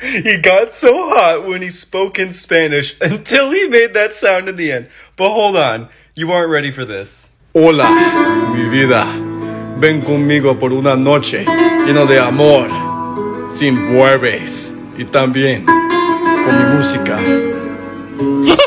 He got so hot when he spoke in Spanish until he made that sound in the end. But hold on, you aren't ready for this. Hola, mi vida. Ven conmigo por una noche llena de amor, sin vuelves y también con mi música.